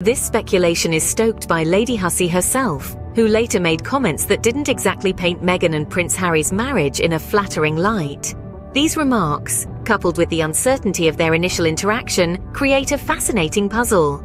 This speculation is stoked by Lady Hussey herself, who later made comments that didn't exactly paint Meghan and Prince Harry's marriage in a flattering light. These remarks, coupled with the uncertainty of their initial interaction, create a fascinating puzzle.